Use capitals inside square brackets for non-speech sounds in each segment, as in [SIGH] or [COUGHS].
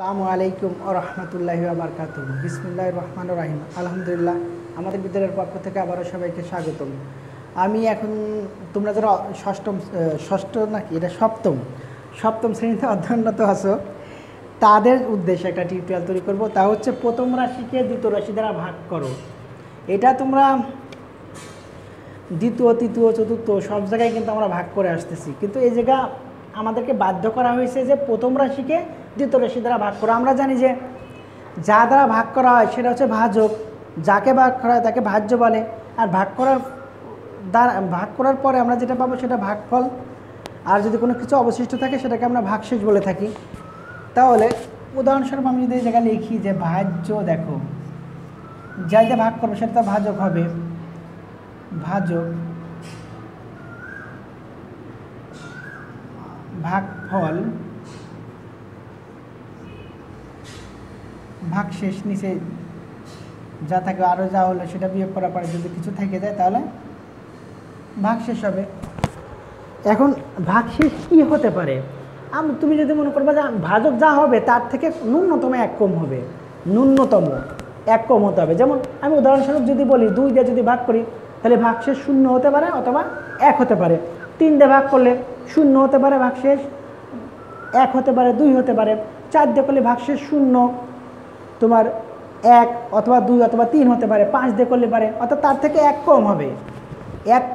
আসসালামু আলাইকুম রহমতুল্লাহি আবরকাত বিসমুল্লাহ রহমান রাহিম। আলহামদুলিল্লাহ, আমাদের বিদ্যালয়ের পক্ষ থেকে আবারও সবাইকে স্বাগতম। আমি এখন, তোমরা যারা ষষ্ঠম ষষ্ঠ নাকি, এটা সপ্তম সপ্তম শ্রেণীতে অধ্যয়নরত আছো, তাদের উদ্দেশ্যে একটা টিউটোরিয়াল তৈরি করব। তা হচ্ছে প্রথম রাশিকে দ্বিতীয় রাশি দ্বারা ভাগ করো। এটা তোমরা দ্বিতীয়, তৃতীয়, চতুর্থ, সব জায়গায় কিন্তু আমরা ভাগ করে আসতেছি। কিন্তু এই জায়গা আমাদেরকে বাধ্য করা হয়েছে যে প্রথম রাশিকে দ্বিতীয় রাশি দ্বারা ভাগ করা। আমরা জানি যে যা দ্বারা ভাগ করা হয় সেটা হচ্ছে ভাজক। যাকে ভাগ করা হয় তাকে ভাজ্য বলে। আর ভাগ করার দ্বারা, ভাগ করার পরে আমরা যেটা পাবো সেটা ভাগফল। আর যদি কোনো কিছু অবশিষ্ট থাকে সেটাকে আমরা ভাগশেষ বলে থাকি। তাহলে উদাহরণস্বরূপ আমি যদি এই জায়গায় লিখি যে ভাজ্য দেখো। যা দিয়ে ভাগ করব সেটা তো ভাজক হবে। ভাজক ভাগফল ভাগশেষ নিচে যা থাকে আরও যা হলো সেটা বিয়োগ করার পরে যদি কিছু থেকে যায় তাহলে ভাগশেষ হবে। এখন ভাগশেষ কী হতে পারে? আম- তুমি যদি মনে করবে যে ভাজক যা হবে তার থেকে ন্যূনতম এক কম হবে। ন্যূনতম এক কম হতে হবে। যেমন আমি উদাহরণস্বরূপ যদি বলি দুই দিয়ে যদি ভাগ করি, তাহলে ভাগশেষ শূন্য হতে পারে অথবা এক হতে পারে। তিন দিয়ে ভাগ করলে শূন্য হতে পারে ভাগশেষ এক হতে পারে, দুই হতে পারে। চার দিয়ে করলে ভাগশেষ শূন্য তোমার এক অথবা দুই অথবা তিন হতে পারে, পাঁচ দিয়ে করলে পারে, অর্থাৎ তার থেকে এক কম হবে। এক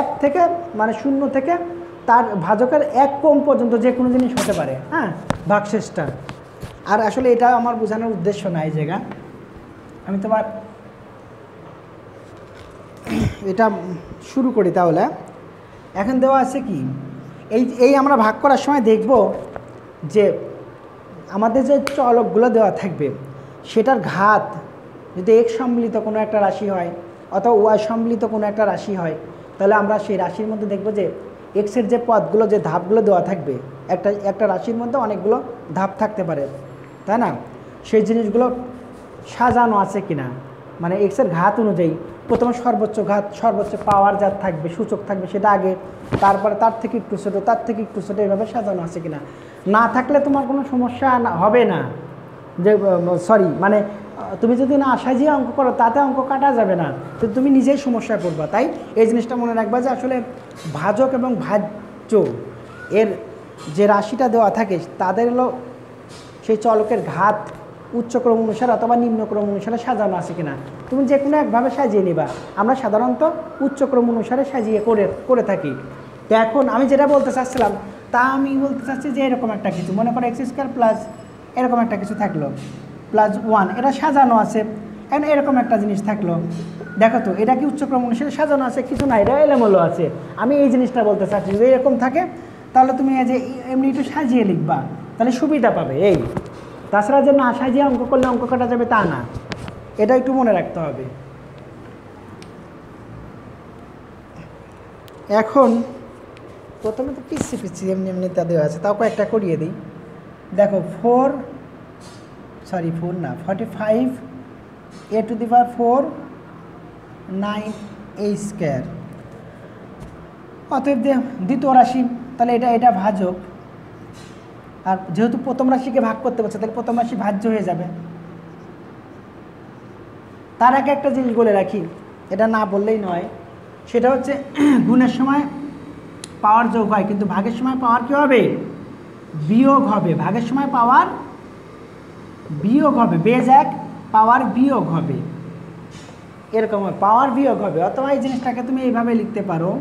এক থেকে মানে শূন্য থেকে তার ভাজকের এক কম পর্যন্ত যে কোনো জিনিস হতে পারে হ্যাঁ ভাগশেষটা। আর আসলে এটা আমার বোঝানোর উদ্দেশ্য না এই জায়গা। আমি তোমার এটা শুরু করি তাহলে। এখন দেওয়া আছে কি? এই এই আমরা ভাগ করার সময় দেখব যে আমাদের যে চলকগুলো দেওয়া থাকবে সেটার ঘাত যদি এক সম্মিলিত কোনো একটা রাশি হয় অথবা ওয়াই সম্মিলিত কোনো একটা রাশি হয়, তাহলে আমরা সেই রাশির মধ্যে দেখব যে এক্সের যে পদগুলো, যে ধাপগুলো দেওয়া থাকবে, একটা একটা রাশির মধ্যে অনেকগুলো ধাপ থাকতে পারে, তাই না? সেই জিনিসগুলো সাজানো আছে কিনা? মানে এক্সের ঘাত অনুযায়ী প্রথমে সর্বোচ্চ ঘাত, সর্বোচ্চ পাওয়ার যার থাকবে, সূচক থাকবে সেটা আগে, তারপরে তার থেকে একটু ছোটো, তার থেকে একটু ছোটো এভাবে সাজানো আছে কিনা? না থাকলে তোমার কোনো সমস্যা হবে না। যে সরি মানে তুমি যদি না আশায় সাজিয়ে অঙ্ক করো, তাতে অঙ্ক কাটা যাবে না। তো তুমি নিজেই সমস্যা করবা তাই এই জিনিসটা মনে রাখবা যে আসলে ভাজক এবং ভাজ্য এর যে রাশিটা দেওয়া থাকে, তাদের হলো সেই চলকের ঘাত উচ্চক্রম অনুসারে অথবা নিম্নক্রম অনুসারে সাজানো আছে কিনা। তুমি যে কোনো একভাবে সাজিয়ে নিবা। আমরা সাধারণত উচ্চক্রম অনুসারে সাজিয়ে করে করে থাকি। তো এখন আমি যেটা বলতে চাচ্ছিলাম, তা আমি বলতে চাচ্ছি যে এরকম একটা কিছু। মনে করো এক্স স্কোয়ার প্লাস এরকম একটা কিছু থাকল। প্লাস ওয়ান এটা সাজানো আছে। এখন এরকম একটা জিনিস থাকল। দেখো তো, এটা কি উচ্চক্রম অনুসারে সাজানো আছে? কিছু না এটা এলোমেলো আছে। আমি এই জিনিসটা বলতে চাচ্ছি, যদি এরকম থাকে, তাহলে তুমি এই যে এমনি একটু সাজিয়ে লিখবা। তাহলে সুবিধা পাবে, এই। তাছাড়া যে না সাজিয়ে অঙ্ক করলে অঙ্ক কাটা যাবে তা না। এটা একটু মনে রাখতে হবে। এখন, প্রথমে তো পিসি পিসি এমনি এমনি তা দেওয়া আছে, তাও কয়েকটা করিয়ে দিই। দেখো ফোর সরি ফোর না forty five a to the power four nine a square অতএব দ্বিতীয় রাশি, তাহলে এটা এটা ভাজক। আর যেহেতু প্রথম রাশিকে ভাগ করতে পারছে তাহলে প্রথম রাশি ভাজ্য হয়ে যাবে। তার আগে একটা জিনিস বলে রাখি, এটা না বললেই নয়। সেটা হচ্ছে, [CLEARS THROAT] গুণের সময় পাওয়ার যোগ হয়, কিন্তু ভাগের সময় পাওয়ার কী হবে? বিয়োগ হবে, ভাগের সময় পাওয়ার বিয়োগ হবে বেজ এক, পাওয়ার বিয়োগ হবে। এরকম পাওয়ার বিয়োগ হবে, অথবা এই জিনিসটাকে তুমি এইভাবে লিখতে পারো।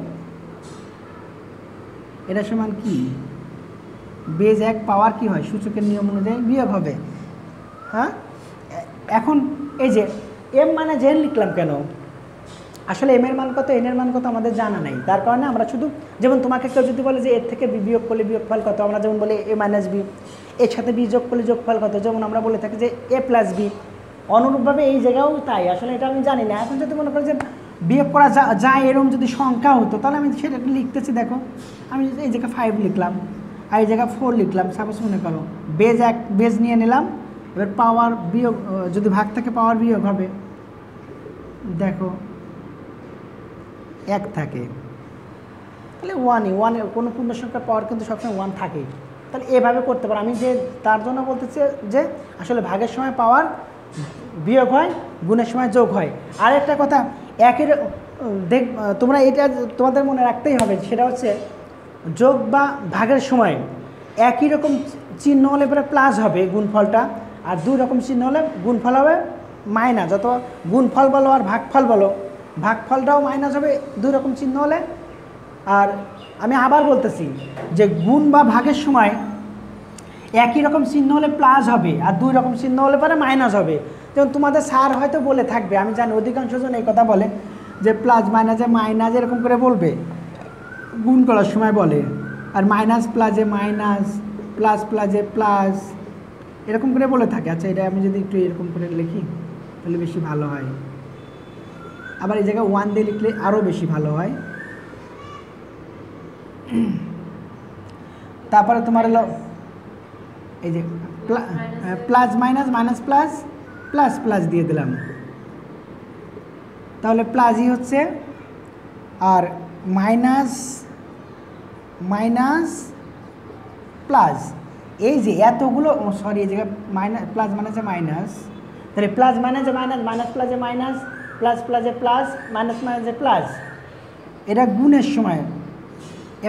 এটা সমান কি? বেজ এক, পাওয়ার কি হয়? সূচকের নিয়ম অনুযায়ী বিয়োগ হবে। হ্যাঁ? এখন এই যে এম মানে জেন লিখলাম কেন? আসলে এম এর মান কত এন এর মান কত আমাদের জানা নেই। তার কারণে আমরা শুধু, যেমন তোমাকে কেউ যদি বলে যে এর থেকে বি বিয়োগ করলে বিয়োগফল কত, আমরা যেমন বলি এ মাইনাস বি এর সাথে বি যোগ করলে যোগফল কত, যেমন আমরা বলে থাকি যে এ প্লাস বি অনুরূপভাবে এই জায়গাও তাই, আসলে এটা আমি জানি না। এখন যদি মনে করি যে বিয়োগ করা যা যায় এরকম যদি সংখ্যা হতো, তাহলে আমি সেটা লিখতেছি, দেখো। আমি এই জায়গায় ফাইভ লিখলাম, আর এই জায়গায় ফোর লিখলাম। সাপোজ মনে করো বেজ এক বেজ নিয়ে নিলাম, এবার পাওয়ার বিয়োগ, যদি ভাগ থাকে পাওয়ার বিয়োগ হবে। দেখো এক থাকে। তাহলে ওয়ানই ওয়ানে কোনো পূর্ণ সংখ্যার পাওয়ার কিন্তু সবসময় ওয়ান থাকে তাহলে এভাবে করতে পারো। আমি যে, তার জন্য বলতেছি যে, আসলে ভাগের সময় পাওয়ার বিয়োগ হয়, গুণের সময় যোগ হয়। আর একটা কথা একই র- দেখ, তোমরা এটা তোমাদের মনে রাখতেই হবে, সেটা হচ্ছে যোগ বা ভাগের সময়। একই রকম চিহ্ন হলে পরে প্লাস হবে গুণফলটা, আর দুই রকম চিহ্ন হলে গুণফল হবে মাইনাস যত গুণফল বলো আর ভাগফল বলো। ভাগফলটাও মাইনাস হবে, দুই রকম চিহ্ন হলে। আর আমি আবার বলতেছি যে গুণ বা ভাগের সময় একই রকম চিহ্ন হলে প্লাস হবে, আর দুই রকম চিহ্ন হলে পরে মাইনাস হবে। যেমন তোমাদের স্যার হয়তো বলে থাকবে, আমি জানি অধিকাংশ জন এই কথা বলে, যে প্লাস মাইনাসে মাইনাস এরকম করে বলবে, গুণ করার সময় বলে, আর মাইনাস প্লাসে মাইনাস প্লাস প্লাসে প্লাস এরকম করে বলে থাকে। আচ্ছা এটা আমি যদি একটু এরকম করে লিখি, তাহলে বেশি ভালো হয়। আবার এই জায়গায় ওয়ান দিয়ে লিখলে আরও বেশি ভালো হয়। তারপরে তোমার হলো এই যে plus minus minus plus plus plus দিয়ে দিলাম। তাহলে প্লাসই হচ্ছে আর মাইনাস মাইনাস প্লাস এই যে এতগুলো সরি এই জায়গায় মাইনাস প্লাস মাইনাসে মাইনাস তাহলে প্লাস মাইনাসে মাইনাস মাইনাস প্লাসে মাইনাস প্লাস প্লাসে প্লাস, মাইনাস মাইনাসে প্লাস। এটা গুণের সময়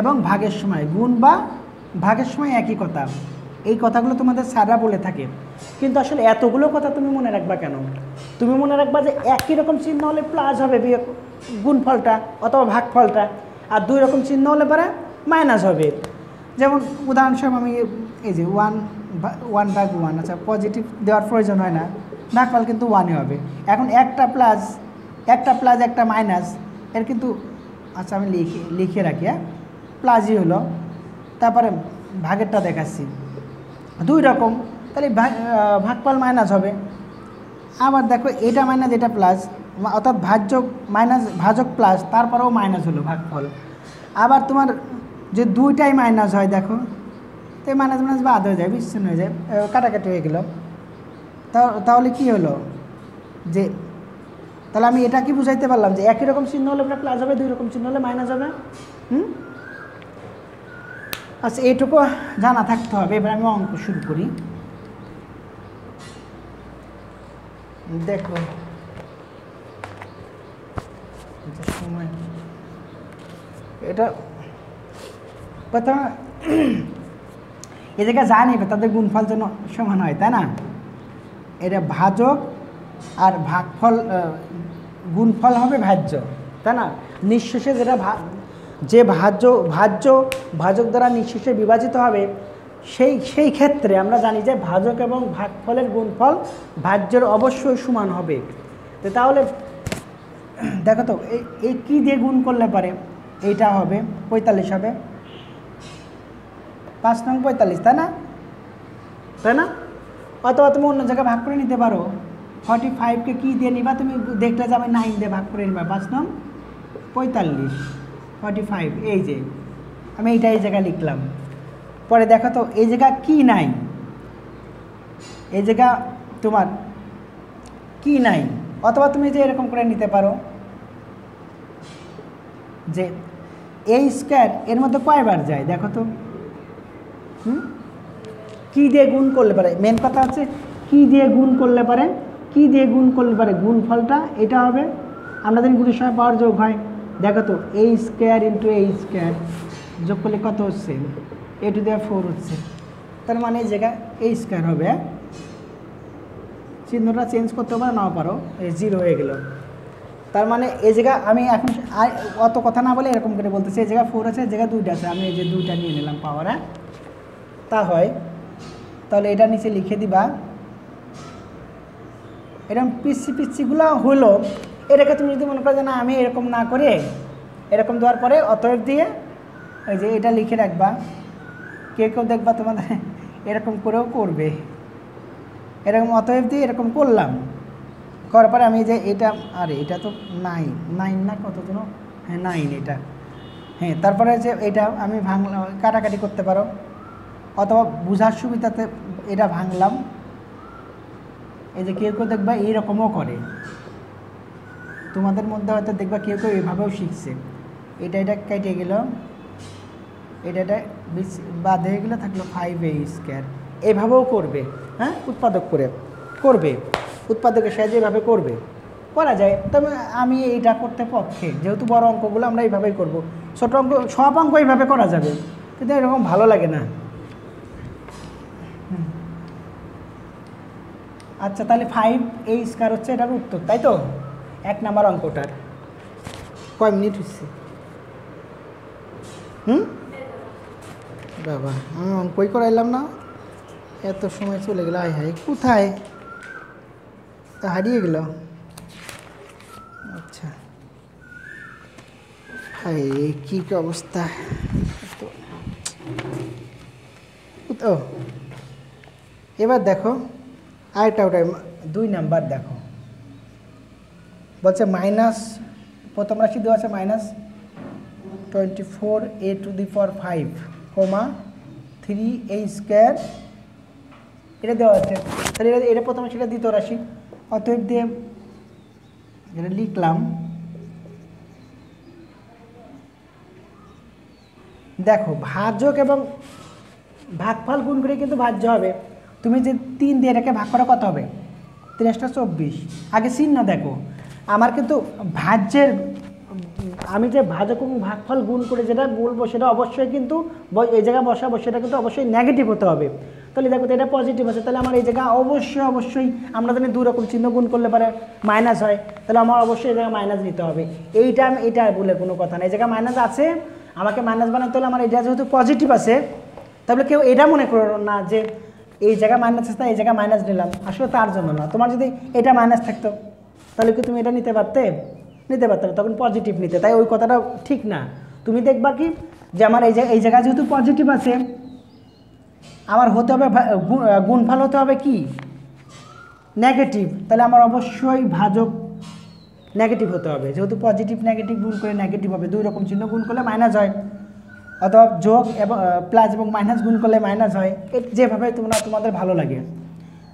এবং ভাগের সময়। গুণ বা ভাগের সময় একই কথা। এই কথাগুলো তোমাদের স্যাররা বলে থাকে। কিন্তু আসলে এতগুলো কথা তুমি মনে রাখবা কেন? তুমি মনে রাখবা যে একই রকম চিহ্ন হলে প্লাস হবে বিয়োগ গুণফলটা অথবা ভাগফলটা আর দুই রকম চিহ্ন হলে পরে মাইনাস হবে। যেমন উদাহরণস্বরূপ আমি এই যে ওয়ান ওয়ান ভাগ ওয়ান আচ্ছা পজিটিভ দেওয়ার প্রয়োজন হয় না। ভাগফল কিন্তু ওয়ানই হবে। এখন একটা প্লাস একটা প্লাস একটা মাইনাস এর কিন্তু আচ্ছা আমি লিখে লিখে রাখি হ্যাঁ? প্লাসই হলো। তারপরে ভাগেরটা দেখাচ্ছি। দুই রকম, তাহলে ভাগফল মাইনাস হবে। আবার দেখো, এটা মাইনাস এটা প্লাস অর্থাৎ ভাজ্যক মাইনাস ভাজক প্লাস তারপরেও মাইনাস হলো ভাগফল। আবার তোমার যে দুইটাই মাইনাস হয়, দেখো তো মাইনাস মাইনাস বাদ হয়ে যায়, বিচ্ছিন্ন হয়ে যায় কাটাকাটি হয়ে গেল। তাহলে কি হলো? যে, তাহলে আমি এটা কি বুঝাইতে পারলাম যে একই রকম চিহ্ন হলে প্লাস হবে, দুই রকম চিহ্ন হলে মাইনাস হবে? হুম? আচ্ছা এইটুকু জানা থাকতে হবে। এবার আমি অঙ্ক শুরু করি। দেখো। এটা প্রথমে এ জায়গায় জানি তাদের গুণফল যেন সমান হয়, তাই না? এটা ভাজক আর ভাগফল গুণফল হবে ভাজ্য, তাই না? নিঃশেষে যেটা যে ভাজ্য ভাজ্য, ভাজক দ্বারা নিঃশেষে বিভাজিত হবে, সেই সেই ক্ষেত্রে আমরা জানি যে ভাজক এবং ভাগফলের গুণফল ভাজ্যের অবশ্যই সমান হবে। তো তাহলে, দেখো তো এই কী দিয়ে গুণ করলে পারে? এইটা হবে, পঁয়তাল্লিশ হবে। পাঁচ নং পঁয়তাল্লিশ, তাই না? তাই না? অথবা তুমি অন্য জায়গায় ভাগ করে নিতে পারো। ফর্টি ফাইভকে কী দিয়ে নিবা, তুমি দেখলে যে আমি নাইন দিয়ে ভাগ করে নিবা। পাঁচ নং, পঁয়তাল্লিশ ফর্টি ফাইভ এই যে। আমি এইটা এই জায়গায় লিখলাম। পরে দেখো তো, এই জায়গা কি নাই? এই জায়গা তোমার কি নাই? অথবা তুমি যে এরকম করে নিতে পারো যে এই স্কোয়ার এর মধ্যে কয়বার যায়? দেখো তো। হুম? কী দিয়ে গুণ করলে পারে? মেন কথা হচ্ছে কী দিয়ে গুণ করলে পারে? কী দিয়ে গুণ করলে পারে? গুণ ফলটা এটা হবে আমরা জানি গুণের সময় পাওয়ার যোগ হয়। দেখো তো এই স্কোয়ার ইন্টু এই স্কোয়ার যোগ করলে কত হচ্ছে? এ টু দেওয়ার ফোর হচ্ছে। তার মানে এই জায়গায় এই স্কোয়ার হবে? চিহ্নটা চেঞ্জ করতে পারো, নাও পারো। জিরো হয়ে গেল। তার মানে এই জায়গা আমি এখন অত কথা না বলে এরকম করে বলতেছি, এই জায়গা ফোর আছে, এই জায়গা দুইটা আছে। আমি এই যে দুইটা নিয়ে নিলাম পাওয়ার হ্যাঁ? তা হয়। তাহলে এটা নিচে লিখে দিবা। এরকম পিসি পিসিগুলো হলো এটাকে তুমি যদি মনে করো যে না, আমি এরকম না করে, এরকম দেওয়ার পরে অতএব দিয়ে ওই যে এটা লিখে রাখবা। কে কেউ দেখবা তোমাদের [LAUGHS] এরকম করেও করবে। এরকম অতএব দিয়ে এরকম করলাম। করার পরে আমি যে এটা, আরে এটা তো নাইন নাইন না কত যেন? হ্যাঁ নাইন এটা। হ্যাঁ তারপরে যে এটা আমি ভাঙলাম, কাটাকাটি করতে পারো। অথবা বোঝার সুবিধাতে এটা ভাঙলাম। এই যে কেউ কেউ দেখবা এইরকমও করে। তোমাদের মধ্যে হয়তো দেখবা কেউ কেউ এভাবেও শিখছে। এটা এটা কেটে গেল। এটা এটা বাদে গেলে থাকল ফাইভ এ স্কোয়ার এভাবেও করবে হ্যাঁ? উৎপাদক করে, করবে। উৎপাদকের সাহায্যে এভাবে করবে। করা যায়। তবে আমি এইটা করতে পক্ষে। যেহেতু বড় অঙ্কগুলো আমরা এইভাবেই করব। ছোট অঙ্ক, সব অঙ্ক এইভাবে করা যাবে। কিন্তু এরকম ভালো লাগে না হুম। আচ্ছা তাহলে ফাইভ এই স্কোয়ার হচ্ছে এটার উত্তর, তাই তো? এক নাম্বার অঙ্কটার। কয় মিনিট হচ্ছে? হুম? বাবা, আমি অঙ্কই করাইলাম না। এত সময় চলে গেল, আয় হায়, কোথায়? তা হারিয়ে গেল। আচ্ছা। হায়, কী কী অবস্থা? তো- ও এবার দেখো। আরেকটা ওটা, দুই নাম্বার দেখো। বলছে মাইনাস প্রথম রাশি দেওয়া আছে minus twenty four a to the four five comma three a square এটা দেওয়া আছে। তাহলে এটা এটা প্রথমে সেটা দ্বিতীয় রাশি। অতএব দিয়ে এটা লিখলাম, দেখো, ভাজক এবং ভাগফল গুণ করে কিন্তু ভাজ্য হবে। তুমি যে তিন দিয়ে এটাকে ভাগ করা কত হবে? তিরিশটা চব্বিশ। আগে চিহ্ন দেখো। আমার কিন্তু ভাজ্যের, আমি যে ভাজক এবং ভাগফল গুণ করে যেটা বলব সেটা অবশ্যই কিন্তু এই জায়গায় বসাবো, সেটা কিন্তু অবশ্যই নেগেটিভ হতে হবে। তাহলে দেখো এটা পজিটিভ আছে। তাহলে আমার এই জায়গায় অবশ্যই অবশ্যই আমরা জানি দু রকম চিহ্ন গুণ করলে পারে মাইনাস হয়। তাহলে আমার অবশ্যই এই জায়গায় মাইনাস নিতে হবে। এইটা আমি এটা বলে কোনো কথা না এই জায়গায় মাইনাস আছে, আমাকে মাইনাস বানাতে হলে আমার এটা যেহেতু পজিটিভ আছে, তাহলে কেউ এটা মনে করো না যে এই জায়গায় মাইনাস আছে তাই এই জায়গায় মাইনাস নিলাম। আসলে তার জন্য না। তোমার যদি এটা মাইনাস থাকতো, তাহলে কি তুমি এটা নিতে পারতে? নিতে পারতে না, তখন পজিটিভ নিতে। তাই ওই কথাটা ঠিক না। তুমি দেখবা কি, যে আমার এই এই জায়গায় যেহেতু পজিটিভ আছে, আমার হতে হবে গুণফল হতে হবে কি? নেগেটিভ তাহলে আমার অবশ্যই ভাজক নেগেটিভ হতে হবে। যেহেতু পজিটিভ নেগেটিভ গুণ করে নেগেটিভ হবে। দুই রকম চিহ্ন গুণ করলে মাইনাস হয়। অথবা যোগ এবং প্লাস এবং মাইনাস গুণ করলে মাইনাস হয় যেভাবে তোমরা তোমাদের ভালো লাগে।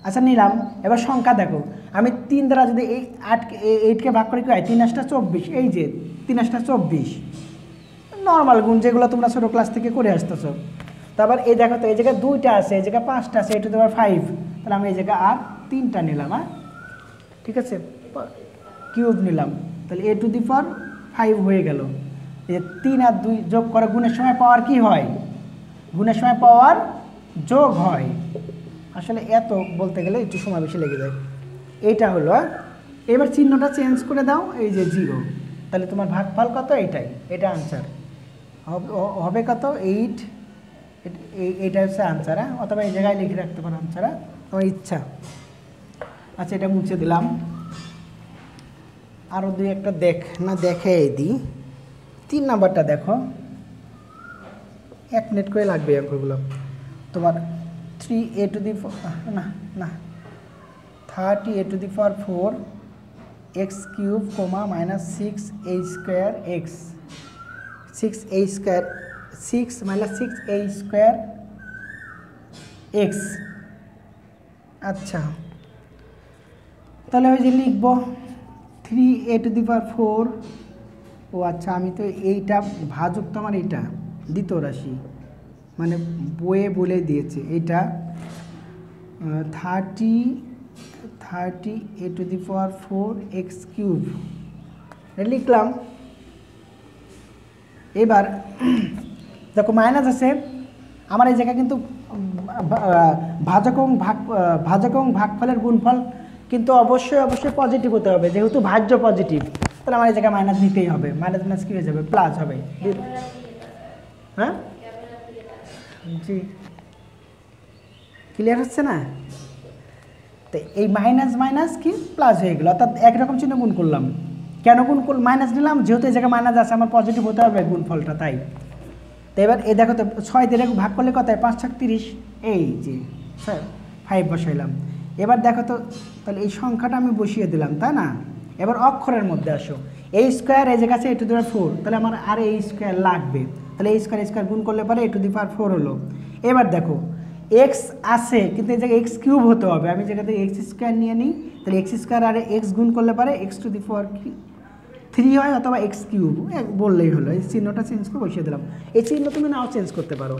আচ্ছা নিলাম। এবার সংখ্যা দেখো। আমি তিন দ্বারা যদি এই আট এইটকে ভাগ করে কি হয় তিন আটটা চব্বিশ। এই যে, তিন আটটা চব্বিশ। নর্মাল গুণ যেগুলো তোমরা ছোটো ক্লাস থেকে করে আসতেছো। তারপর এই দেখো তো, এই জায়গায় দুইটা আছে, এই জায়গায় পাঁচটা আছে এই টু দেওয়ার ফাইভ তাহলে আমি এই জায়গায় আর তিনটা নিলাম হ্যাঁ ঠিক আছে? কিউব নিলাম। তাহলে A to the power five হয়ে গেল। যে তিন আর দুই যোগ করে গুণের সময় পাওয়ার কি হয়? গুণের সময় পাওয়ার যোগ হয়। আসলে এত বলতে গেলে একটু সময় বেশি লেগে যায়। এইটা হলো? এবার চিহ্নটা চেঞ্জ করে দাও, এই যে জিরো তাহলে তোমার ভাগফল কত? এটাই এটা আনসার হবে কত? এইট এইটা হচ্ছে আনসার হ্যাঁ? অথবা এই জায়গায় লিখে রাখতে পারো আনসার হ্যাঁ? তোমার ইচ্ছা। আচ্ছা এটা মুছে দিলাম। আরও দুই একটা দেখ, না দেখে দিই তিন নাম্বারটা দেখো। এক মিনিট করে লাগবে অঙ্কগুলো তোমার থ্রি এ টু দি না না। Thirty a to the power four x cube comma minus six a square x six a square six minus six a square x আচ্ছা। তাহলে ওই যে লিখব three a to the power four ও আচ্ছা আমি তো এইটা, ভাজক তো আমার এইটা, দ্বিতীয় রাশি। মানে বইয়ে বলে দিয়েছে এইটা। Thirty thirty a to the power four x cube লিখলাম। এবার, দেখো মাইনাস আছে। আমার এই জায়গায় কিন্তু ভাজক এবং ভাগ ভাজক এবং ভাগফলের গুণফল কিন্তু অবশ্যই অবশ্যই পজিটিভ হতে হবে। যেহেতু ভাজ্য পজিটিভ তাহলে আমার এই জায়গায় মাইনাস নিতেই হবে। মাইনাস মাইনাস কী হয়ে যাবে? প্লাস হবে। হ্যাঁ? জি। ক্লিয়ার হচ্ছে না? তো এই মাইনাস মাইনাস কি? প্লাস হয়ে গেলো। অর্থাৎ একরকম চিহ্ন গুণ করলাম। কেন গুণ করল মাইনাস নিলাম, যেহেতু এই জায়গায় মাইনাস আছে, আমার পজিটিভ হতে হবে গুণফলটা, তাই। তো এবার এই দেখো তো, ছয় দিয়ে ভাগ করলে কত পাঁচ ছক তিরিশ। এই যে ফাইভ বসাইলাম। এবার দেখো তো, তাহলে এই সংখ্যাটা আমি বসিয়ে দিলাম, তাই না? এবার অক্ষরের মধ্যে আসো। এই স্কোয়ার এই জায়গা আছে এ টু দি পাওয়ার ফোর তাহলে আমার আর এই স্কোয়ার লাগবে। তাহলে এই স্কোয়ার স্কোয়ার গুণ করলে পরে এ টু দি পাওয়ার ফোর হলো। এবার দেখো এক্স আছে, কিন্তু এই জায়গায় এক্স কিউব হতে হবে। আমি যেটাতে এক্স স্কোয়ার নিয়ে নিই, তাহলে এক্স স্কোয়ার আর এক্স গুণ করলে পারে x to the power three হয় অথবা এক্স কিউব বললেই হলো। এই চিহ্নটা চেঞ্জ করে বসিয়ে দিলাম। এই চিহ্ন তুমি নাও চেঞ্জ করতে পারো।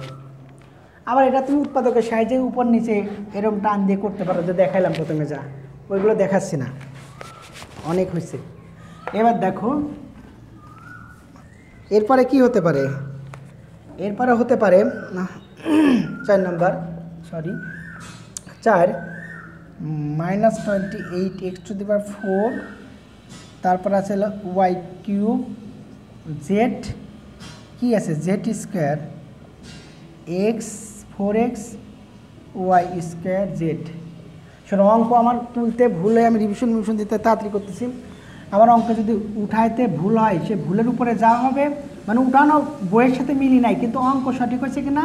আবার এটা তুমি উৎপাদকের সাহায্যে উপর নিচে এরকম টান দিয়ে করতে পারো। যে দেখাইলাম প্রথমে যা। ওইগুলো দেখাচ্ছি না। অনেক হয়েছে। এবার দেখো, এরপরে কি হতে পারে? এরপরে হতে পারে, [CLEARS THROAT] চার নম্বর সরি চার minus twenty eight x to the four তারপর আছে ওয়াই কিউব জেড কি আছে? Z square x four x y square z শোনো, অঙ্ক আমার তুলতে ভুল হয়ে আমি রিভিশন রিভিশন দিতে তাড়াতাড়ি করতেছি। আমার অঙ্ক যদি উঠাইতে ভুল হয়, সে ভুলের উপরে যা হবে মানে উঠানো বইয়ের সাথে মিলি নাই, কিন্তু অঙ্ক সঠিক হয়েছে কি না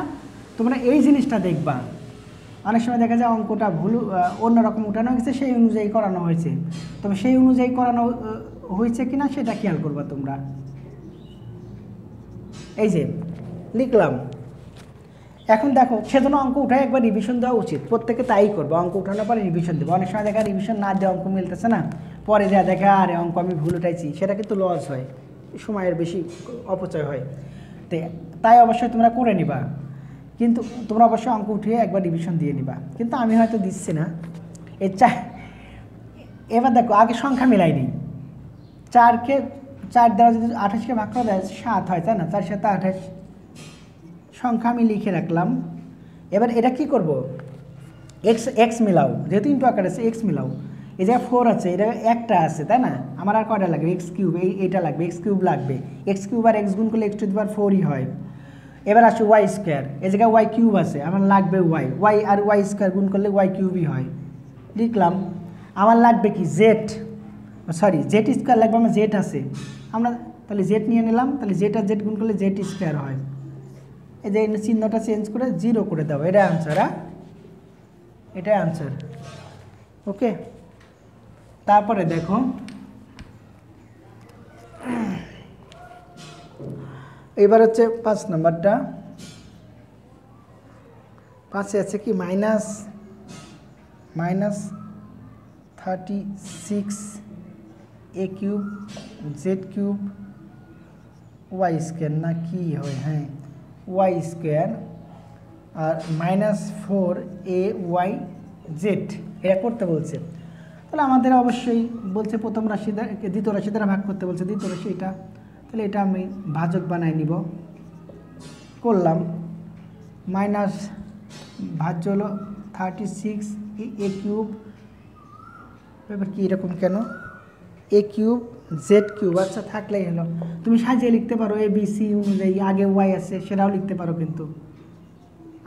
তোমরা এই জিনিসটা দেখবা। অনেক সময় দেখা যায় অঙ্কটা ভুল অন্যরকম উঠানো হয়েছে, সেই অনুযায়ী করানো হয়েছে। তবে সেই অনুযায়ী করানো হয়েছে কি না সেটা খেয়াল করবা তোমরা। এই যে, লিখলাম। এখন দেখো, সেজন্য অঙ্ক উঠায় একবার রিভিশন দেওয়া উচিত। প্রত্যেকে তাই করবে। অঙ্ক উঠানোর পরে রিভিশন দেবো। অনেক সময় দেখা রিভিশন না দিয়ে অঙ্ক মিলতেছে না। পরে যা দেখা, আরে, অঙ্ক আমি ভুল উঠাইছি। সেটা কিন্তু লস হয়। সময়ের বেশি অপচয় হয়। তো, তাই অবশ্যই তোমরা করে নিবা। কিন্তু তোমরা অবশ্যই অঙ্ক উঠিয়ে একবার রিভিশন দিয়ে নিবা। কিন্তু আমি হয়তো দিচ্ছি না। এই চা এবার দেখো, আগে সংখ্যা মিলাইনি। চারকে চার দেওয়া যদি আঠাশকে ভাগ করা দেয় সাত হয়, তাই না? চার সাথে আঠাশ সংখ্যা আমি লিখে রাখলাম। এবার এটা কি করব? এক্স এক্স মিলাও। যেহেতু ইন্টু আকার আছে এক্স মিলাও। এই জায়গায় ফোর আছে এটা একটা আছে, তাই না? আমার আর কয়টা লাগবে? এক্স কিউব এই এটা লাগবে এক্স কিউব লাগবে। এক্স কিউব আর এক্স গুণ করলে এক্স টু ফোরই হয়। এবার আসে ওয়াই স্কোয়ার এই জায়গায় ওয়াই কিউব আছে, আমার লাগবে ওয়াই ওয়াই আর ওয়াই স্কোয়ার গুণ করলে ওয়াই কিউবই হয়। লিখলাম। আমার লাগবে কি জেড সরি জেড স্কোয়ার লাগবে, আমার জেড আছে। আমরা তাহলে জেড নিয়ে নিলাম, তাহলে জেড আর জেড গুণ করলে জেড স্কোয়ার হয়। এই যে এই চিহ্নটা চেঞ্জ করে জিরো করে দাও এটা আনসার হ্যাঁ? এটাই আনসার ওকে তারপরে দেখো, এবার হচ্ছে পাঁচ নাম্বারটা। পাঁচে আছে কি? Minus minus thirty six a cube z cube y square না কি হয় হ্যাঁ? Y square R minus four a y z এটা করতে বলছে। তাহলে আমাদের অবশ্যই বলছে প্রথম রাশি দ্বিতীয় রাশি দ্বারা ভাগ করতে বলছে, দ্বিতীয় রাশি এটা। তাহলে এটা আমি ভাজক বানাই নিব। করলাম। মাইনাস ভাজ্য হলো থার্টি সিক্স এ কিউব এবার কি এরকম কেন? এ কিউব জেড কিউব আচ্ছা থাকলেই হলো। তুমি সাজিয়ে লিখতে পারো এ বি সি অনুযায়ী আগে ওয়াই আছে, সেটাও লিখতে পারো কিন্তু।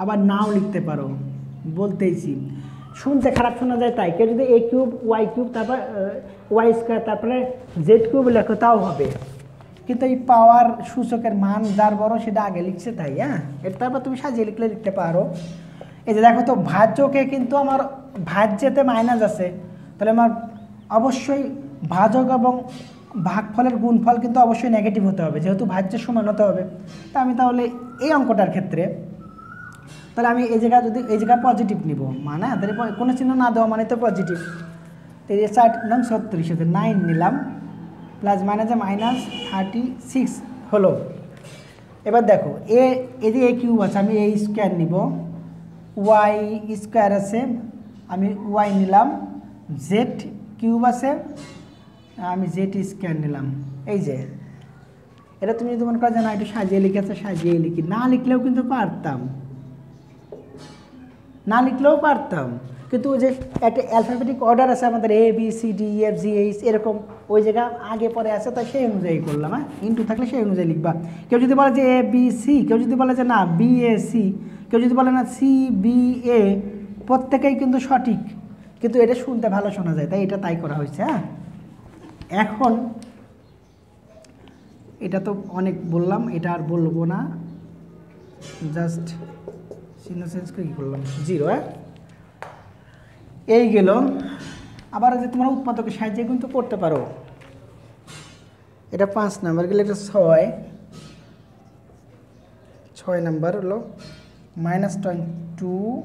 আবার নাও লিখতে পারো। বলতেইছি শুনতে খারাপ শোনা যায় তাই। কেউ যদি এ কিউব ওয়াই কিউব তারপর ওয়াই স্কোয়ার তারপরে জেড কিউব লেখো, তাও হবে। কিন্তু এই পাওয়ার সূচকের মান যার বড়, সেটা আগে লিখছে তাই হ্যাঁ? এর তারপর তুমি সাজিয়ে লিখলে লিখতে পারো। এই যে দেখো তো, ভাজ্যকে কিন্তু আমার ভাজ্যেতে মাইনাস আছে। তাহলে আমার অবশ্যই ভাজক এবং ভাগফলের গুণফল কিন্তু অবশ্যই নেগেটিভ হতে হবে, যেহেতু ভাজ্যের সমান হতে হবে। তা আমি তাহলে এই অঙ্কটার ক্ষেত্রে, তাহলে আমি এই জায়গা যদি, এই জায়গায় পজিটিভ নিব। মানে তাহলে কোনো চিহ্ন না দেওয়া মানে তো পজিটিভ এই ষাট নং ছত্রিশ হতে নাইন নিলাম প্লাস মাইনাসে মাইনাস থার্টি সিক্স হলো। এবার দেখো, এ, এই যে এ কিউব আছে, আমি এই স্কোয়ার নিব। ওয়াই স্কোয়ার আছে, আমি ওয়াই নিলাম জেড কিউব আছে আমি জেটি স্কোয়ার নিলাম। এই যে, এটা তুমি যদি মনে করো যে না একটু সাজিয়ে লিখেছে সাজিয়ে লিখি। না লিখলেও কিন্তু পারতাম। না লিখলেও পারতাম। কিন্তু ওই যে একটা অ্যালফাবেটিক অর্ডার আছে আমাদের A B C D F G H এরকম ওই জায়গা আগে পরে আছে, তাই সেই অনুযায়ী করলাম হ্যাঁ? ইন্টু থাকলে সেই অনুযায়ী লিখবা। কেউ যদি বলে যে এ বি সি কেউ যদি বলে যে না বি এ সি কেউ যদি বলে না সি বি এ প্রত্যেকেই কিন্তু সঠিক। কিন্তু এটা শুনতে ভালো শোনা যায়, তাই এটা তাই করা হয়েছে হ্যাঁ? এখন এটা তো অনেক বললাম, এটা আর বলব না। জাস্ট চিহ্ন চেঞ্জ করে কী করলাম? জিরো হ্যাঁ? এই গেল। আবার যে তোমরা উৎপাদকের সাহায্যে কিন্তু করতে পারো। এটা পাঁচ নাম্বার, গেলে এটা ছয়। ছয় নাম্বার হলো minus twenty two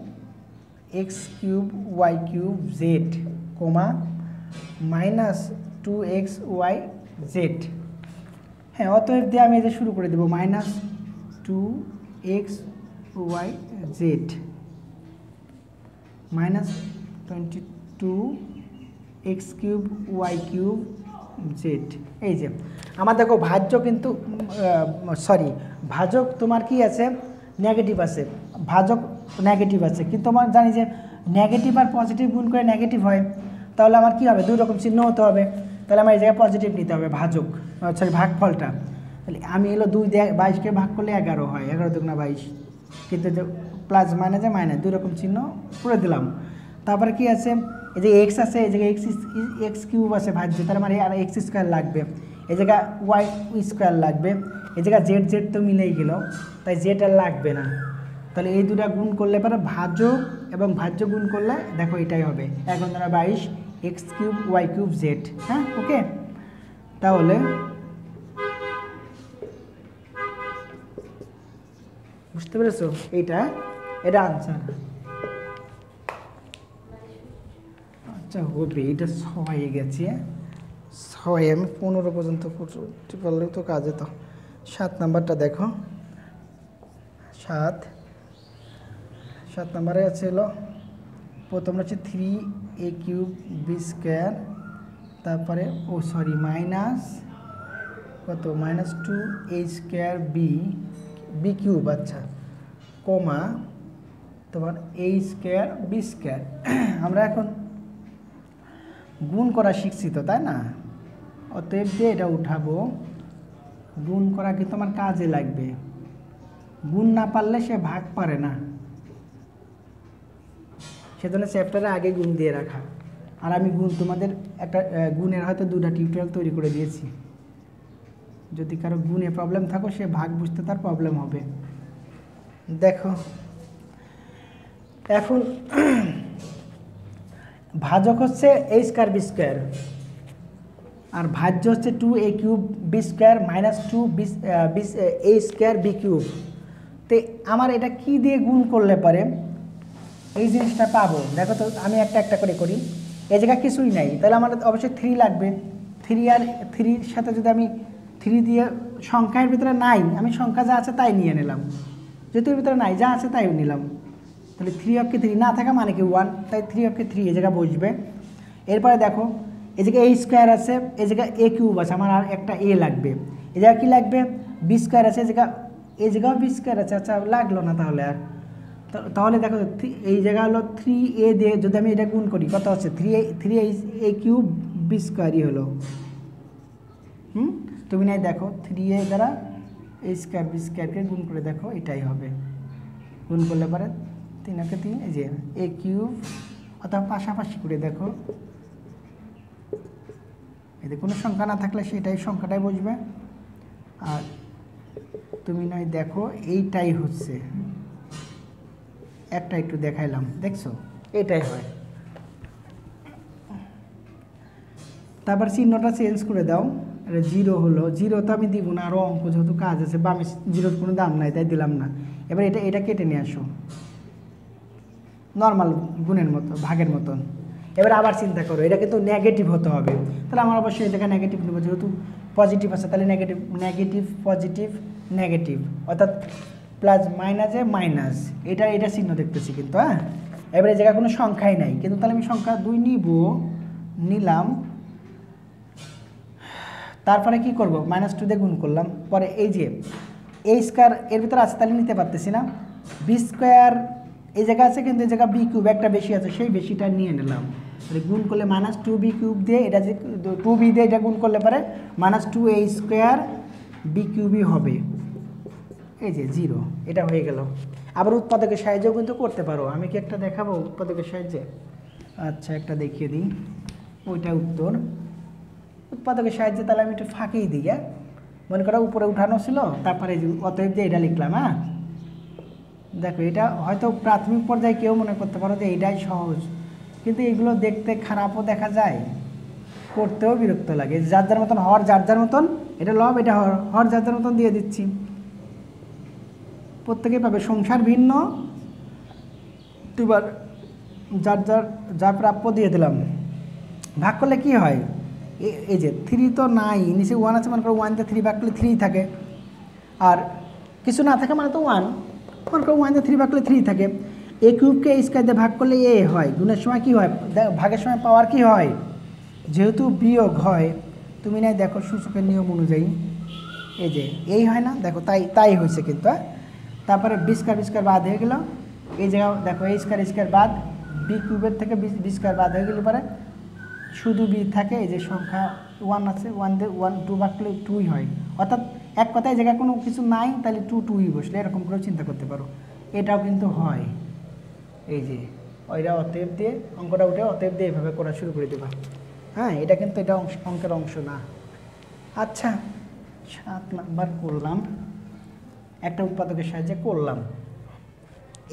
x cube y cube z comma minus two x y z হ্যাঁ অতএব দিয়ে আমি যে শুরু করে দেবো minus two x y z minus twenty two x cube y cube z এই যে, আমার দেখো ভাজ্য কিন্তু সরি ভাজক তোমার কি আছে? নেগেটিভ আছে। ভাজক নেগেটিভ আছে। কিন্তু আমার জানি যে নেগেটিভ আর পজিটিভ গুণ করে নেগেটিভ হয়। তাহলে আমার কি হবে? দুই রকম চিহ্ন হতে হবে। তাহলে আমার এই জায়গায় পজিটিভ নিতে হবে, ভাজক। সরি ভাগফলটা। তাহলে আমি এলো দুই বাইশকে ভাগ করলে এগারো হয়, এগারো দুগুণা বাইশ। কিন্তু প্লাস মাইনাসে মাইনাস দুই রকম চিহ্ন করে দিলাম। তারপরে কি আছে? এই যে এক্স আছে, এই জায়গায় এক্স এক্স কিউব আছে ভাজ্য তার মানে আর এক্স স্কোয়ার লাগবে। এই জায়গায় ওয়াই স্কোয়ার লাগবে। এই জায়গায় জেড জেড তো মিলেই গেল, তাই জেড আর লাগবে না। তাহলে এই দুটা গুণ করলে পরে ভাজক এবং ভাজ্য গুণ করলে দেখো এটাই হবে এখন ধরা বাইশ x cube y cube z হ্যাঁ ওকে তাহলে বুঝতে পেরেছ? এইটা, এটা আনসার আচ্ছা হবে এটা ছয় গেছে ছয়, আমি পনেরো পর্যন্ত করতে পারলেও তো কাজে তো। সাত নাম্বারটা দেখো। সাত। সাত নাম্বারে আছে হলো প্রথম হচ্ছে three a cube b square তারপরে, ও সরি মাইনাস কত? Minus two a square b b cube আচ্ছা কমা তোমার এ স্কোয়ার বি স্কোয়ার আমরা এখন গুণ করা শিখছি তো, তাই না? অতএব দিয়ে এটা উঠাবো, গুণ করা কিন্তু আমার কাজে লাগবে। গুণ না পারলে সে ভাগ পারে না। সেজন্য চ্যাপ্টারে আগে গুণ দিয়ে রাখা। আর আমি গুণ তোমাদের একটা গুণের হয়তো দুটা টিউটোরিয়াল তৈরি করে দিয়েছি। যদি কারও গুণে প্রবলেম থাকো, সে ভাগ বুঝতে তার প্রবলেম হবে। দেখো, এখন [CLEARS THROAT] ভাজক হচ্ছে এ স্কোয়ার বি স্কোয়ার আর ভাজ্য হচ্ছে two a cube b square minus two b's a square b cube তো আমার এটা কি দিয়ে গুণ করলে পারে? এই জিনিসটা পাবো। দেখো তো, আমি একটা একটা করে করি। এই জায়গায় কিছুই নাই। তাহলে আমার অবশ্যই থ্রি লাগবে। থ্রি আর থ্রির সাথে যদি আমি থ্রি দিয়ে সংখ্যার ভিতরে নাই, আমি সংখ্যা যা আছে তাই নিয়ে নিলাম। যেহেতু এর ভিতরে নাই, যা আছে তাই নিলাম। তাহলে থ্রি অফকে থ্রি না থাকা মানে কি ওয়ান তাই থ্রি অফকে থ্রি এ জায়গায় বসবে। এরপরে দেখো, এই জায়গায় এ স্কোয়ার আছে, এই জায়গায় এ কিউব আছে, আমার আর একটা এ লাগবে। এ জায়গায় কী লাগবে? বি স্কোয়ার আছে এ জায়গা এ জায়গাও বি স্কোয়ার আছে। আচ্ছা লাগল না তাহলে আর। তাহলে দেখো এই জায়গা হলো থ্রি এ দিয়ে যদি আমি এটা গুণ করি, কত হচ্ছে three a three a cube b স্কোয়ারই হলো। হুম? তুমি নাই দেখো থ্রি এ দ্বারা এই স্কোয়ার বি স্কোয়ারকে গুণ করে দেখো, এটাই হবে। গুণ করলে পরে তিন একে তিন, এই যে এ কিউব অথবা পাশাপাশি করে দেখো। এতে কোনো সংখ্যা না থাকলে সেটাই সংখ্যাটাই বসবে। আর তুমি নয় দেখো, এইটাই হচ্ছে। একটা একটু দেখাইলাম, দেখছ? এটাই হয়। তারপর চিহ্নটা চেঞ্জ করে দাও। জিরো হলো। জিরো তো আমি দিব না আরও অঙ্ক যেহেতু কাজ আছে, বা আমি জিরোর কোনো দাম নাই, তাই দিলাম না। এবার এটা এটা কেটে নিয়ে আসো। নর্মাল গুণের মতো, ভাগের মতন। এবার আবার চিন্তা করো, এটা কিন্তু নেগেটিভ হতে হবে। তাহলে আমার অবশ্যই জায়গায় নেগেটিভ নেব, যেহেতু পজিটিভ আছে, তাহলে নেগেটিভ নেগেটিভ পজিটিভ নেগেটিভ অর্থাৎ প্লাস মাইনাসে মাইনাস এটা এটা চিহ্ন দেখতেছি কিন্তু হ্যাঁ? এবার এই জায়গায় কোনো সংখ্যাই নাই। কিন্তু তাহলে আমি সংখ্যা দুই নিব, নিলাম। তারপরে কি করব? মাইনাস টু দিয়ে গুণ করলাম। পরে এই যে এই স্কোয়ার এর ভিতরে আছে তাহলে নিতে পারতেছি না। বি স্কোয়ার এই জায়গা আছে কিন্তু এই জায়গা বি কিউব একটা বেশি আছে, সেই বেশিটা নিয়ে নিলাম। তাহলে গুণ করলে মাইনাস টু বি কিউব দিয়ে এটা যে টু বি দিয়ে এটা গুণ করলে পারে minus two a square b কিউবই হবে। এই যে জিরো এটা হয়ে গেল। আবার উৎপাদকের সাহায্যেও কিন্তু করতে পারো। আমি কি একটা দেখাবো উৎপাদকের সাহায্যে? আচ্ছা একটা দেখিয়ে দিই। ওইটা উত্তর। উৎপাদকের সাহায্যে তাহলে আমি একটু ফাঁকেই দিই হ্যাঁ? মনে করো উপরে উঠানো ছিল, তারপরে অতএব যে এটা লিখলাম হ্যাঁ? দেখো, এটা হয়তো প্রাথমিক পর্যায়ে কেউ মনে করতে পারো যে এটাই সহজ। কিন্তু এগুলো দেখতে খারাপও দেখা যায়। করতেও বিরক্ত লাগে। যার যার মতন হর যার যার মতন, এটা লব, এটা হর হর যার যার মতন দিয়ে দিচ্ছি। প্রত্যেকে পাবে সংসার ভিন্ন। এবার যার যার, যা প্রাপ্য দিয়ে দিলাম। ভাগ করলে কি হয়? এই যে থ্রি তো নাই, নিচে ওয়ান আছে, মনে করো ওয়ান দিয়ে থ্রি ভাগ করলে থ্রি থাকে। আর কিছু না থাকে মানে তো ওয়ান মনে করো ওয়ান দিয়ে থ্রি ভাগ করলে থ্রি থাকে। এ কিউবকে এই দিয়ে ভাগ করলে এ হয়। গুণের সময় কি হয়? ভাগের সময় পাওয়ার কি হয়? যেহেতু বিয়োগ হয়, তুমি নাই, দেখো সূচকের নিয়ম অনুযায়ী। এই যে, এই হয় না? দেখো, তাই তাই হয়েছে কিন্তু হ্যাঁ? তারপরে বিস্কার বিস্কার বাদ হয়ে গেল। এই জায়গা দেখো এই স্কোয়ার বাদ। বি কিউবের থেকে বি স্কোয়ার বাদ হয়ে গেলে পরে। শুধু বি থাকে, এই যে সংখ্যা ওয়ান আছে ওয়ান দিয়ে ওয়ান টু বাকলে টুই হয়। অর্থাৎ এক কথায় জায়গায় কোনো কিছু নাই, তাহলে টু টুই বসলে এরকম করে চিন্তা করতে পারো। এটাও কিন্তু হয়। এই যে, ওইটা অতএব দিয়ে, অঙ্কটা উঠে অতএব দিয়ে এভাবে করা শুরু করে দেবা। হ্যাঁ এটা কিন্তু এটা অংশ অঙ্কের অংশ না। আচ্ছা সাত নাম্বার করলাম। একটা উৎপাদকের সাহায্যে করলাম।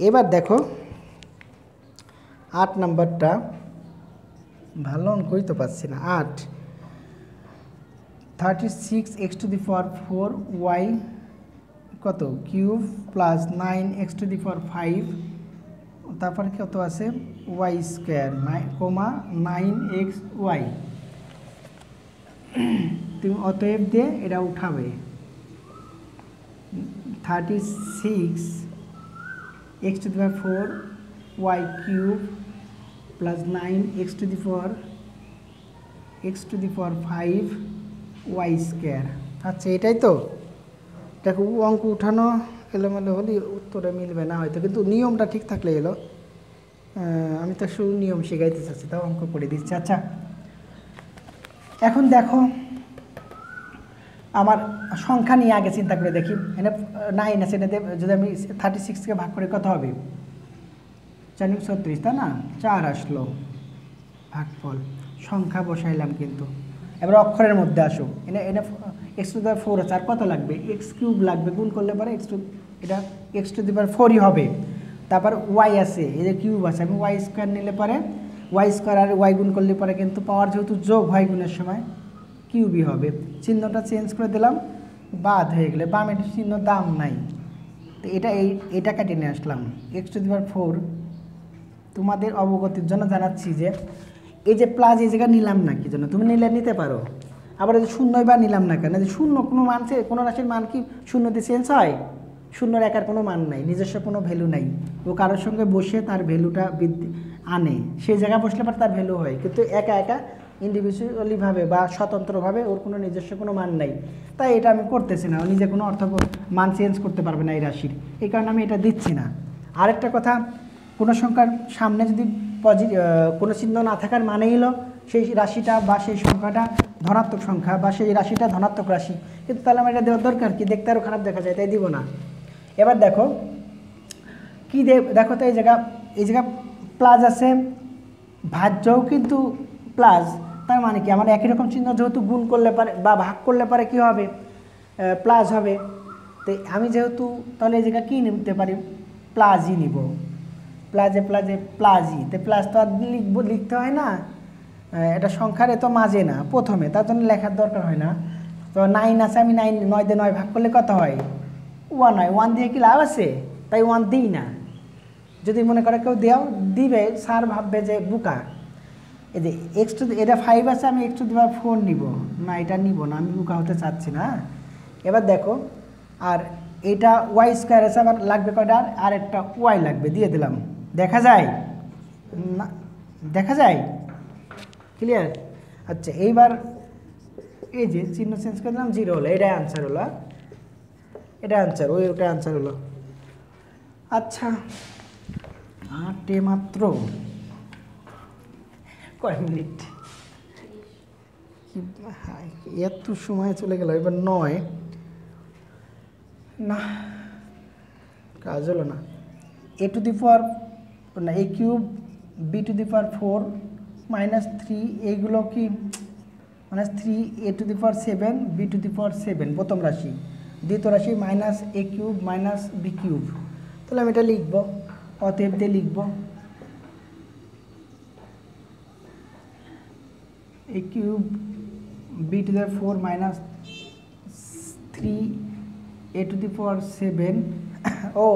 এবার দেখো, আট নাম্বারটা ভালো অঙ্কই তো পাচ্ছি না। আট thirty six x to the power four y কত? Cube plus nine x to the power five তারপর কত আছে? Y square nine comma nine x y তুমি অতএব দিয়ে এটা উঠাবে। Thirty six x to the power four y cube plus nine x to the power x to the power five y square আচ্ছা এটাই তো। দেখো অঙ্ক উঠানো এলোমেলো হলে উত্তরে মিলবে না হয়তো, কিন্তু নিয়মটা ঠিক থাকলে এলো। আমি তো শুধু নিয়ম শেখাইতে চাচ্ছি, তাও অঙ্ক করে দিচ্ছি। আচ্ছা এখন দেখো আমার সংখ্যা নিয়ে আগে চিন্তা করে দেখি। এনে, নাইন আছে, এটাতে যদি আমি থার্টি সিক্সকে ভাগ করে, কত হবে? চার ছত্রিশ, তাই না? চার আসলো। ভাগফল, সংখ্যা বসাইলাম কিন্তু। এবার অক্ষরের মধ্যে আসো। এনে এনে এক্স টু দেওয়ার ফোর আছে, আর কত লাগবে? এক্স কিউব লাগবে, গুণ করলে পরে এক্স টু এটা এক্স টু দি পাওয়ার ফোরই হবে। তারপর ওয়াই আছে, এই যে কিউব আছে, আমি ওয়াই স্কোয়ার নিলে পরে ওয়াই স্কোয়ার আর ওয়াই গুণ করলে পরে কিন্তু পাওয়ার যেহেতু যোগ হয় গুণের সময় কিউবই হবে। চিহ্নটা চেঞ্জ করে দিলাম, বাদ হয়ে গেলে বামের চিহ্ন দাম নাই। তো এটা এই, এটা কেটে নিয়ে আসলাম। X to the power four তোমাদের অবগতির জন্য জানাচ্ছি যে, এই যে প্লাস এই জায়গা নিলাম না কি জন্য? তুমি নিলে নিতে পারো। আবার এই যে শূন্যই বা নিলাম না কেন? যে শূন্য কোনো মান সে- কোনো রাশির মান কি শূন্যতে চেঞ্জ হয়? শূন্যর একার কোনো মান নাই, নিজস্ব কোনো ভ্যালু নাই। ও কারোর সঙ্গে বসে তার ভ্যালুটা বৃদ্ধি আনে। সেই জায়গায় বসলে পর তার ভ্যালু হয়। কিন্তু একা একা ইন্ডিভিজুয়ালিভাবে বা স্বতন্ত্রভাবে ওর কোনো নিজস্ব কোনো মান নাই। তাই এটা আমি করতেছি না। ও নিজে কোনো অর্থ মান চেঞ্জ করতে পারবে না এই রাশির। এই কারণে আমি এটা দিচ্ছি না। আরেকটা কথা, কোনো সংখ্যার সামনে যদি পজি কোনো চিহ্ন না থাকার মানে হলো সেই রাশিটা বা সেই সংখ্যাটা ধনাত্মক সংখ্যা বা সেই রাশিটা ধনাত্মক রাশি। কিন্তু তাহলে আমার এটা দেওয়ার দরকার কি? দেখতে আরও খারাপ দেখা যায়, তাই দিব না। এবার দেখো, কি দেখো তো এই জায়গা এই জায়গা প্লাস আছে। ভাজ্যও কিন্তু প্লাস তার মানে কি? আমার একই রকম চিহ্ন যেহেতু গুণ করলে পারে বা ভাগ করলে পারে কি হবে? প্লাস হবে। তো আমি যেহেতু তাহলে এই জায়গা কী নিতে পারি? প্লাসই নিব। প্লাজে প্লাজে প্লাজি তো প্লাস তো আর লিখব, লিখতে হয় না। এটা সংখ্যার তো মাঝে না, প্রথমে। তার জন্য লেখার দরকার হয় না। তো নাইন আছে, আমি নাইন নয় দিয়ে নয় ভাগ করলে কত হয়? ওয়ান হয়। ওয়ান দিয়ে কি লাভ আছে? তাই ওয়ান দিই না। যদি মনে করে কেউ দেও দিবে স্যার ভাববে যে বুকা। এই যে এক্স টু এটা ফাইভ আছে, আমি এক্স টু দেওয়ার ফোর নিব। না, এটা নিব না, আমি বুকা হতে চাচ্ছি না। এবার দেখো, আর এটা ওয়াই স্কোয়ার আছে, আমার লাগবে কয়টা? আর- একটা ওয়াই লাগবে, দিয়ে দিলাম। দেখা যায়? না, দেখা যায়? ক্লিয়ার আচ্ছা এইবার এই যে চিহ্ন চেঞ্জ করে দিলাম জিরো হলো। এটাই আনসার হলো? এটা আনসার ওই ওটা আনসার হলো। আচ্ছা আটে মাত্র। কয় মিনিট? এত সময় চলে গেল এবার নয়। না। কাজ হলো না। এ টু দি পাওয়ার না a cube b to the power four minus three এইগুলো কি minus three a to the power seven b to the power seven প্রথম রাশি। দ্বিতীয় রাশি minus a cube minus b cube তাহলে আমি এটা লিখব অতএব দিয়ে লিখব। Cube b to the power four minus three a to the power seven ও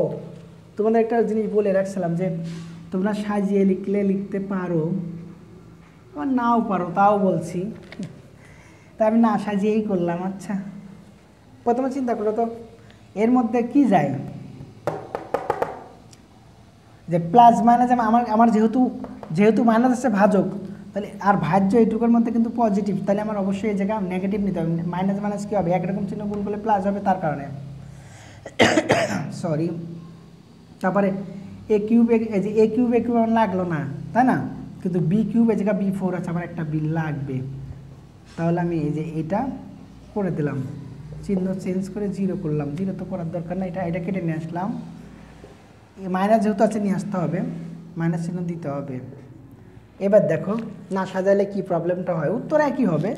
তোমাদের একটা জিনিস বলে রাখছিলাম যে তোমরা সাজিয়ে লিখলে লিখতে পারো, আবার নাও পারো, তাও বলছি। তা আমি না সাজিয়েই করলাম আচ্ছা। প্রথমে চিন্তা করো তো, এর মধ্যে কি যায়? যে প্লাস মাইনাস আমার আমার যেহেতু যেহেতু মাইনাস আছে ভাজক তাহলে আর ভাজ্য এইটুকুর মধ্যে কিন্তু পজিটিভ তাহলে আমার অবশ্যই এই জায়গায় নেগেটিভ নিতে হবে। মাইনাস মাইনাস কী হবে? একরকম চিহ্ন গুণ করলে প্লাস হবে তার কারণে। [COUGHS] সরি তারপরে এ কিউব এই যে এ কিউব এ কিউব আমার লাগল না, তাই না? কিন্তু বি কিউব এ জায়গায় বি ফোর আছে, আমার একটা বি লাগবে। তাহলে আমি এই যে এটা করে দিলাম। চিহ্ন চেঞ্জ করে জিরো করলাম। জিরো তো করার দরকার না এটা এটা কেটে নিয়ে আসলাম। মাইনাস যেহেতু আছে, নিয়ে আসতে হবে। মাইনাস চিহ্ন দিতে হবে। এবার দেখো, না সাজালে কি প্রবলেমটা হয়? উত্তর একই হবে,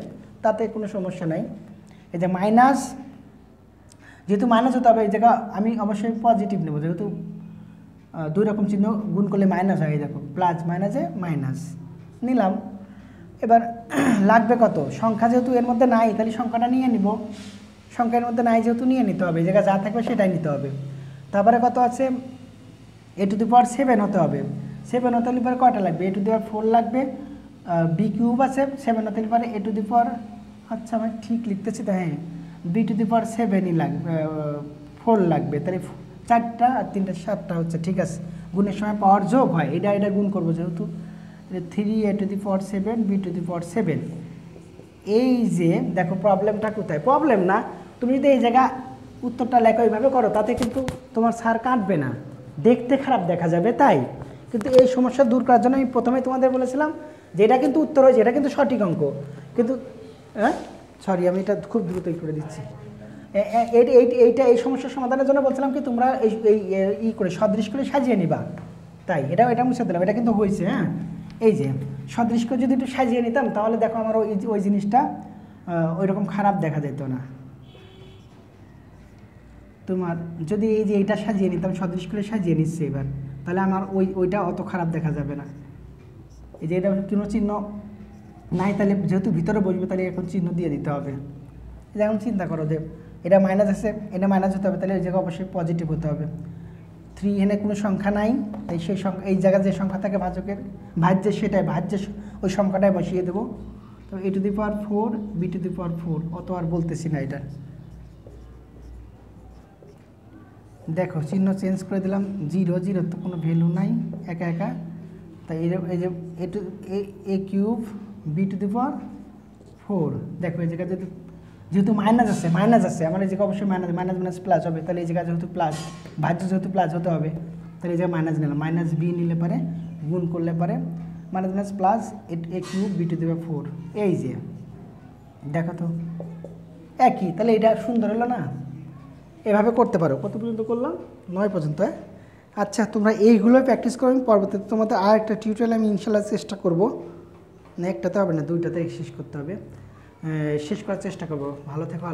তাতে কোনো সমস্যা নাই। এই যে মাইনাস যেহেতু মাইনাস হতে হবে, এই জায়গা আমি অবশ্যই পজিটিভ নেব। যেহেতু দুই রকম চিহ্ন গুণ করলে মাইনাস হয় দেখো প্লাস মাইনাসে মাইনাস নিলাম। এবার [CLEARS THROAT] লাগবে কত? সংখ্যা যেহেতু এর মধ্যে নাই, তাহলে সংখ্যাটা নিয়ে নিব। সংখ্যার মধ্যে নাই যেহেতু নিয়ে নিতে হবে, এই জায়গায় যা থাকবে সেটাই নিতে হবে। তারপরে কত আছে? এ টু দি পাওয়ার সেভেন হতে হবে। সেভেন হতে পরে কয়টা লাগবে? A to the power four লাগবে বি কিউব আছে সেভেন হতে পরে এ টু দি পাওয়ার আচ্ছা আমি ঠিক লিখতেছি তো হ্যাঁ বি টু দি পাওয়ার সেভেনই লাগবে ফোর লাগবে। তাহলে চারটা আর তিনটা, সাতটা হচ্ছে, ঠিক আছে? গুণের সময় পাওয়ার যোগ হয়, এটা এটা গুণ করব যেহেতু। Three a to the power seven b to the power seven এই যে, দেখো প্রবলেমটা কোথায়? প্রবলেম না, তুমি যদি এই জায়গা উত্তরটা লেখা ওইভাবে করো, তাতে কিন্তু তোমার সার কাটবে না। দেখতে খারাপ দেখা যাবে, তাই? কিন্তু এই সমস্যা দূর করার জন্য আমি প্রথমে তোমাদের বলেছিলাম যে এটা কিন্তু উত্তর হয়েছে, এটা কিন্তু সঠিক অঙ্ক। কিন্তু হ্যাঁ সরি আমি এটা খুব দ্রুতই করে দিচ্ছি। এইটা এই সমস্যার সমাধানের জন্য বলছিলাম কি, তোমরা এই এই ই করে, সদৃশ করে সাজিয়ে নিবা। তাই এটা এটা মুছে দিলাম, এটা কিন্তু হয়েছে হ্যাঁ? এই যে, সদৃশ করে যদি একটু সাজিয়ে নিতাম, তাহলে দেখো আমার ওই ওই জিনিসটা ওই রকম খারাপ দেখা যেত না। তোমার যদি এই যে এইটা সাজিয়ে নিতাম, সদৃশ করে সাজিয়ে নিচ্ছে এবার। তাহলে আমার ওই, ওইটা অত খারাপ দেখা যাবে না। এই যে এটা কোনো চিহ্ন নাই, তাহলে যেহেতু ভিতরে বসবে, তাহলে এখন চিহ্ন দিয়ে দিতে হবে। যেমন চিন্তা করো যে, এটা মাইনাস আছে, এটা মাইনাস হতে হবে, তাহলে এই জায়গায় অবশ্যই পজিটিভ হতে হবে। থ্রি এনে কোনো সংখ্যা নাই, তাই সেই সংখ্যা, এই জায়গায় যে সংখ্যা থাকে ভাজকের, ভাজ্যে সেটাই, ভাজ্যে ওই সংখ্যাটাই বসিয়ে দেবো। তো a to the power four b to the power four অত আর বলতেছি না এটা। দেখো, চিহ্ন চেঞ্জ করে দিলাম জিরো জিরো তো কোনো ভ্যালু নাই, একা একা। তাই এই যে- a to a cube b to the power four দেখো, এই জায়গায় যেহেতু যেহেতু মাইনাস আছে মাইনাস আছে, আমার এই জায়গায় অবশ্যই মাইনাস মাইনাস মাইনাস প্লাস হবে। তাহলে এই জায়গায় যেহেতু প্লাস ভাজ্য যেহেতু প্লাস হতে হবে, তাহলে এই জায়গায় মাইনাস নিলাম। মাইনাস বি নিলে পারে, গুণ করলে পারে minus minus plus a cube b to the power four এই যে, দেখো তো, একই। তাহলে এটা সুন্দর হলো না? এভাবে করতে পারো। কত পর্যন্ত করলাম? নয় পর্যন্ত হ্যাঁ? আচ্ছা তোমরা এইগুলো প্র্যাকটিস করো, আমি পরবর্তীতে তোমাদের আর একটা টিউটোরিয়াল আমি ইনশাল্লাহ চেষ্টা করব। না, একটাতে হবে না দুইটাতে শেষ করতে হবে। শেষ করার চেষ্টা করব। ভালো থেকো